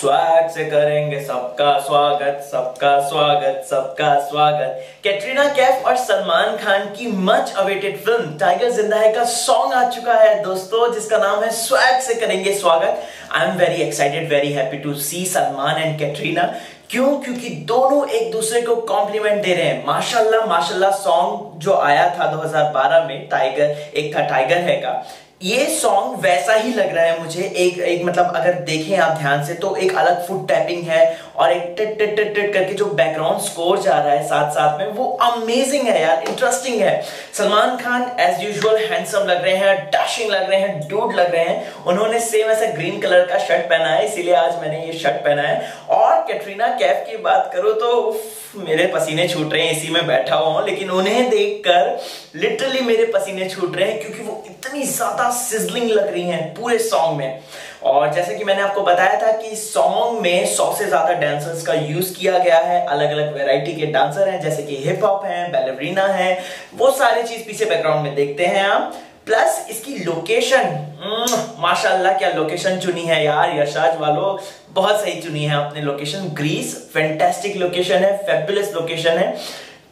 Swag से करेंगे सबका स्वागत सबका स्वागत सबका स्वागत। कैटरीना कैफ और सलमान खान की मच अवेटेड फ़िल्म टाइगर ज़िंदा है का सॉन्ग आ चुका है दोस्तों, जिसका नाम है स्वैग से करेंगे स्वागत। I am very excited very happy to see Salman and Katrina. क्यों? क्योंकि दोनों एक दूसरे को कॉम्प्लीमेंट दे रहे हैं। माशाल्लाह माशाल्लाह सॉन्ग जो आया था 2012 में टाइगर एक था टाइगर है का। ये सॉन्ग वैसा ही लग रहा है मुझे। एक एक मतलब अगर देखें आप ध्यान से तो एक अलग फुट टैपिंग है और एक टिट टिट टिट टिट करके जो बैकग्राउंड स्कोर जा रहा है साथ साथ में, वो अमेजिंग है यार इंटरेस्टिंग है। Salman Khan as usual handsome लग रहे हैं डैशिंग लग रहे हैं डूड लग रहे हैं। उन्होंने सेम ऐसा ग्रीन कलर का शर्ट पहना है, इसीलिए आज मैंने ये शर्ट पहना है। और कैटरीना कैफ की बात करो तो मेरे पसीने छूट रहे हैं, इसी में बैठा हुआ हूँ, लेकिन उन्हें देखकर लिटरली मेरे पसीने छूट रहे हैं, क्योंकि वो इतनी ज़्यादा सिजलिंग लग रही हैं पूरे सॉन्ग में। और जैसे कि मैंने आपको बताया था कि सॉन्ग में सौ से ज़्यादा डांसर्स का यूज़ किया गया है अलग अलग वेराइटी के डांसर हैं, जैसे कि हिप हॉप है बैलेवरीना है, वो सारी चीज़ पीछे बैकग्राउंड में देखते हैं आप। प्लस इसकी लोकेशन हम्म, माशाल्लाह क्या लोकेशन चुनी है यार यशाज वालों। बहुत सही चुनी है आपने लोकेशन ग्रीस फैंटेस्टिक लोकेशन है फेबुलस लोकेशन है।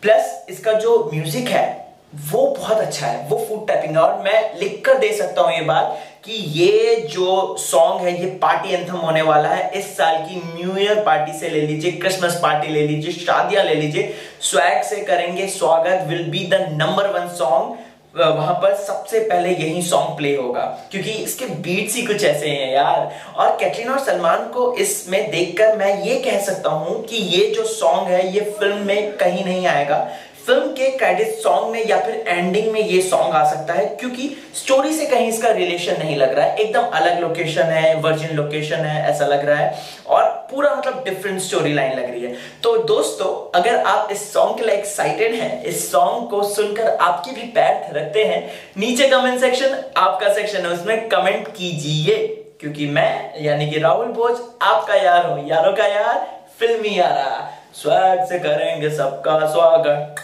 प्लस इसका जो म्यूज़िक है वो बहुत अच्छा है वो फ़ूड टैपिंग है। और मैं लिख कर दे सकता हूँ ये बात कि ये जो सॉन्ग है ये पार्टी एंथम होने वाला है। इस साल की न्यू ईयर पार्टी से ले लीजिए क्रिसमस पार्टी ले लीजिए शादियाँ ले लीजिए। स्वैग से करेंगे स्वागत will be the number one song वहाँ पर सबसे पहले यही सॉन्ग प्ले होगा। क्योंकि इसके बीट्स ही कुछ ऐसे हैं यार। और कैटरीना और सलमान को इसमें देखकर मैं ये कह सकता हूँ कि ये जो सॉन्ग है, ये फ़िल्म में कहीं नहीं आएगा। फ़िल्म के क्रेडिट सॉन्ग में या फिर एंडिंग में ये सॉन्ग आ सकता है, क्योंकि स्टोरी से कहीं इसका रिलेशन नहीं लग रहा है। एकदम अलग लोकेशन है वर्जिन लोकेशन है, ऐसा लग रहा है। और पूरा मतलब डिफरेंट स्टोरी लाइन लग रही है। तो दोस्तों, अगर आप इस सॉन्ग के लिए एक्साइटेड हैं, इस सॉन्ग को सुनकर आपकी भी पैर थिरकते हैं, नीचे कमेंट सेक्शन आपका सेक्शन है, उसमें कमेंट कीजिए। क्योंकि मैं, यानी कि राहुल भोज, आपका यार हूँ। यारों का यार, फिल्मी यारा। स्वागत से करेंगे सबका स्वागत।